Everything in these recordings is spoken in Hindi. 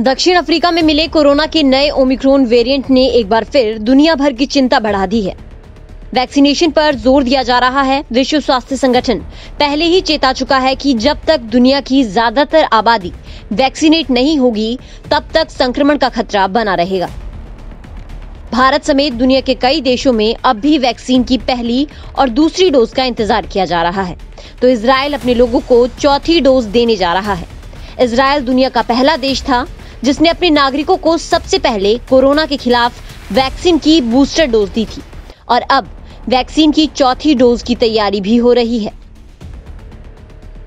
दक्षिण अफ्रीका में मिले कोरोना के नए ओमिक्रोन वेरिएंट ने एक बार फिर दुनिया भर की चिंता बढ़ा दी है। वैक्सीनेशन पर ज़ोर दिया जा रहा है विश्व स्वास्थ्य संगठन। पहले ही चेता चुका है कि जब तक दुनिया की ज़्यादातर आबादी वैक्सीनेट नहीं होगी, तब तक संक्रमण का खतरा बना रहेगा। भारत समेत दुनिया के कई देशों में अब भी वैक्सीन की पहली और दूसरी डोज का इंतज़ार किया जा रहा है। तो इसराइल अपने लोगों को चौथी डोज देने जा रहा है। इसराइल दुनिया का पहला देश था जिसने अपने नागरिकों को सबसे पहले कोरोना के खिलाफ वैक्सीन की बूस्टर डोज दी थी। और अब वैक्सीन की चौथी डोज की तैयारी भी हो रही है।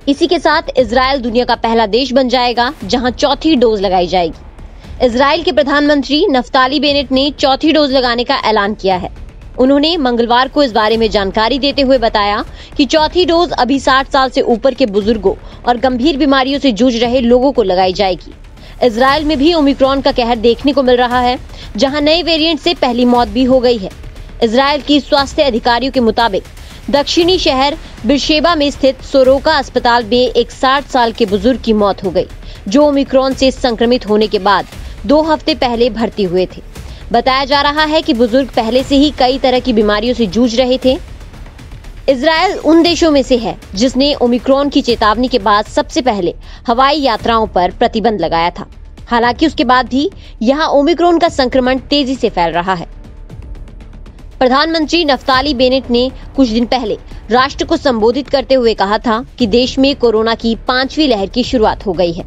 इसी के साथ इसराइल दुनिया का पहला देश बन जाएगा, जहाँ चौथी डोज लगाई जाएगी। इसराइल के प्रधानमंत्री नफ्ताली बेनेट ने चौथी डोज लगाने का ऐलान किया है। उन्होंने मंगलवार को इस बारे में जानकारी देते हुए बताया कि चौथी डोज अभी 60 साल से ऊपर के बुज़ुर्गों और गंभीर बीमारियों से जूझ रहे लोगों को लगाई जाएगी। इसराइल में भी ओमिक्रॉन का कहर देखने को मिल रहा है, जहाँ नए वेरिएंट से पहली मौत भी हो गई है। इसराइल की स्वास्थ्य अधिकारियों के मुताबिक, दक्षिणी शहर बिरशेबा में स्थित सोरोका अस्पताल में एक 60 साल के बुज़ुर्ग की मौत हो गई, जो ओमिक्रॉन से संक्रमित होने के बाद दो हफ़्ते पहले भर्ती हुए थे। बताया जा रहा है कि बुज़ुर्ग पहले से ही कई तरह की बीमारियों से जूझ रहे थे। इसराइल उन देशों में से है जिसने ओमिक्रॉन की चेतावनी के बाद सबसे पहले हवाई यात्राओं पर प्रतिबंध लगाया था। हालाँकि उसके बाद भी यहाँ ओमिक्रॉन का संक्रमण तेज़ी से फैल रहा है। प्रधानमंत्री नफ्ताली बेनेट ने कुछ दिन पहले राष्ट्र को संबोधित करते हुए कहा था कि देश में कोरोना की पांचवी लहर की शुरुआत हो गई है।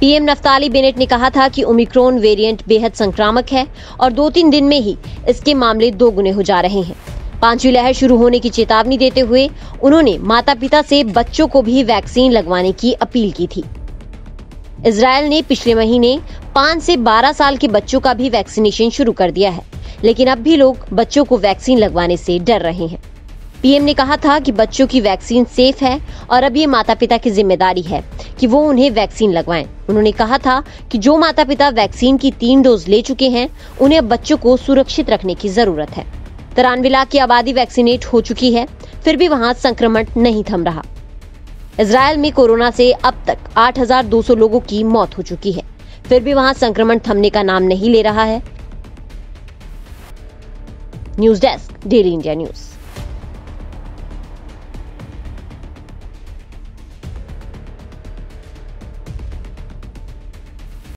पीएम नफ्ताली बेनेट ने कहा था कि ओमिक्रॉन वेरिएंट बेहद संक्रामक है और दो तीन दिन में ही इसके मामले दो गुने हो जा रहे हैं। पांचवी लहर शुरू होने की चेतावनी देते हुए उन्होंने माता पिता से बच्चों को भी वैक्सीन लगवाने की अपील की थी। इसराइल ने पिछले महीने पाँच से बारह साल के बच्चों का भी वैक्सीनेशन शुरू कर दिया है, लेकिन अब भी लोग बच्चों को वैक्सीन लगवाने से डर रहे हैं। पीएम ने कहा था कि बच्चों की वैक्सीन सेफ़ है और अब ये माता पिता की ज़िम्मेदारी है कि वो उन्हें वैक्सीन लगवाएँ। उन्होंने कहा था कि जो माता पिता वैक्सीन की तीन डोज ले चुके हैं, उन्हें अब बच्चों को सुरक्षित रखने की ज़रूरत है। तिरानवे लाख की आबादी वैक्सीनेट हो चुकी है फिर भी वहाँ संक्रमण नहीं थम रहा। इसराइल में कोरोना से अब तक 8,200 लोगों की मौत हो चुकी है फिर भी वहाँ संक्रमण थमने का नाम नहीं ले रहा है। News desk daily India news.